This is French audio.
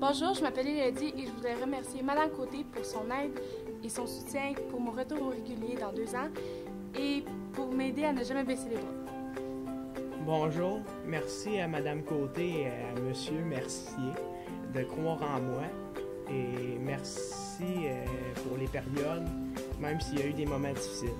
Bonjour, je m'appelle Elodie et je voudrais remercier Madame Côté pour son aide et son soutien pour mon retour au régulier dans deux ans et pour m'aider à ne jamais baisser les bras. Bonjour, merci à Madame Côté et à Monsieur Mercier de croire en moi et merci euh, pour les périodes, même s'il y a eu des moments difficiles.